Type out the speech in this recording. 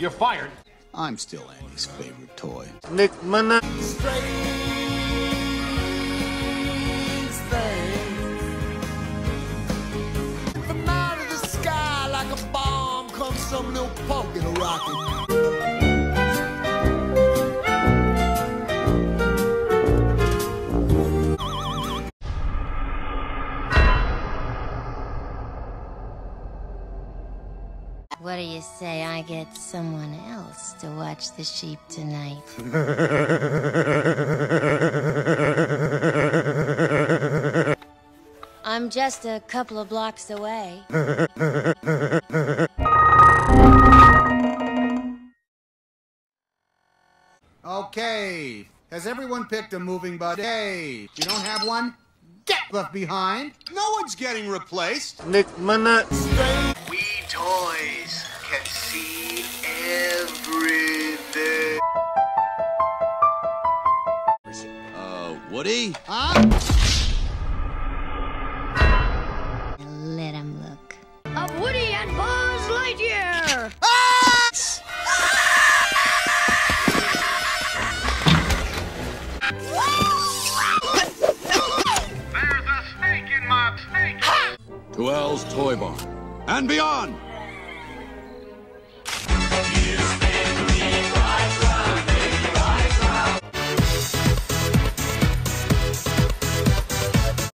You're fired. I'm still Andy's favorite toy. Nick Mana. From out of the sky like a bomb comes some little punk in a rocket. What do you say I get someone else to watch the sheep tonight? I'm just a couple of blocks away. Okay. Has everyone picked a moving buddy? Hey, you don't have one? Get left behind. No one's getting replaced. Nick Mana. We toys Woody? Let him look. Of Woody and Buzz Lightyear! There's a snake in my snake. To Al's Toy Barn and beyond.